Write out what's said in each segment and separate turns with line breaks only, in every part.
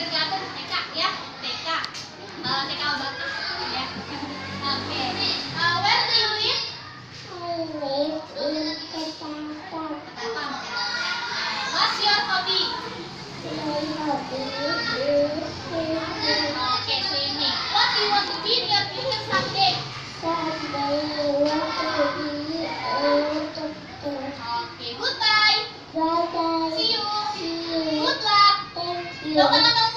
TK ya TK eh, TK ya oke okay. where do you live What's your hobby?
My hobby is
What do you want to be
I want to be a doctor.
Okay, goodbye.
Bye bye.
See you.
See you.
Good luck.
Thank you.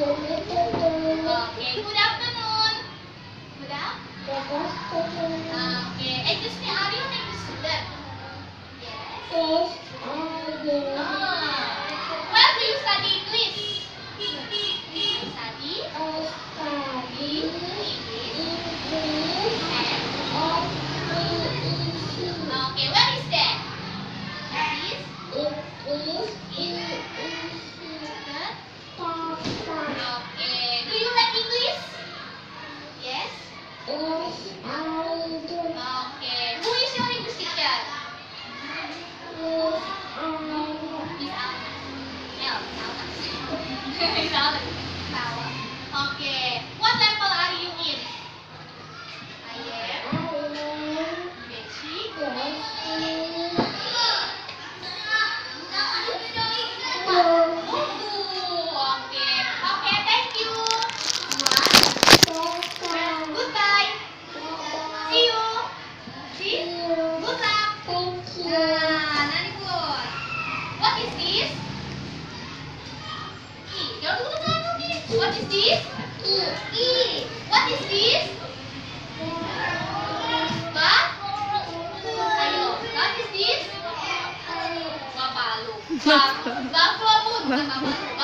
Okay, good afternoon. Good afternoon. Cái. is this? E, e. What is this? What? Ayo, what is this? Bapalu. Bapalu, bukan bapalu.